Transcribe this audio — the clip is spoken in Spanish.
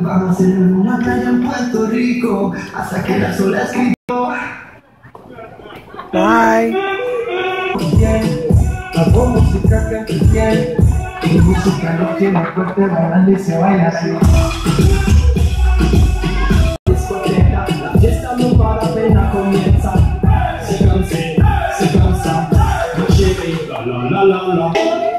Vamos en una playa en Puerto Rico hasta que las olas gritó. Bye. Hago música que quiere, mi música no tiene fuerte, bailando y se baila así. Discoteca, la fiesta no para, pena comienza. Se cansa, se cansa, no llegue, la la la la la.